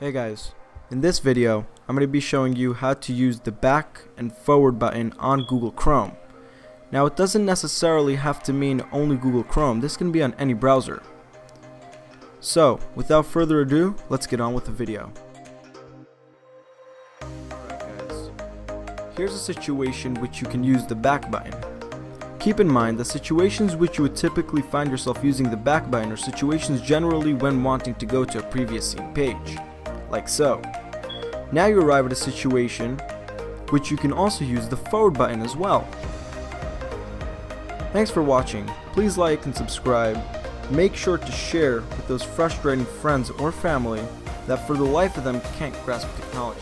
Hey guys, in this video I'm going to be showing you how to use the back and forward button on Google Chrome. Now it doesn't necessarily have to mean only Google Chrome, this can be on any browser. So, without further ado, let's get on with the video. Alright guys, here's a situation which you can use the back button. Keep in mind that situations which you would typically find yourself using the back button are situations generally when wanting to go to a previous scene page like so. Now you arrive at a situation which you can also use the forward button as well. Thanks for watching, please like and subscribe, make sure to share with those frustrating friends or family that for the life of them can't grasp technology.